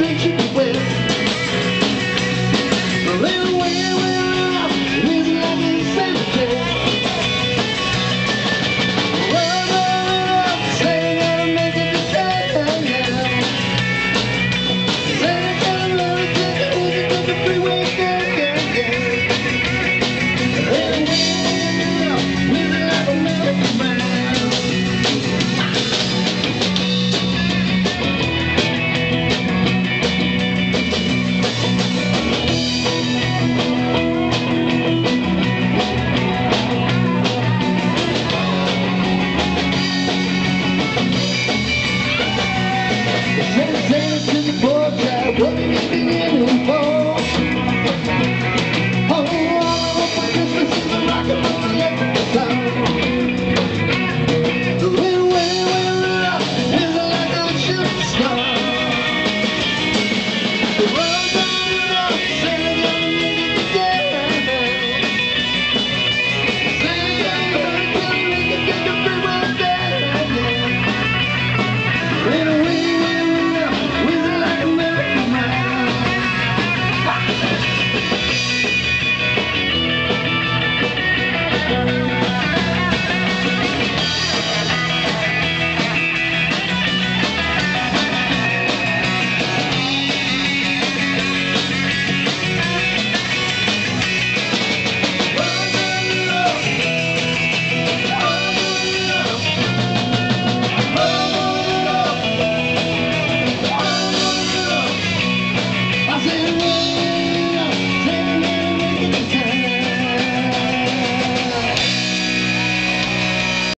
Thank you. Jay, Jay.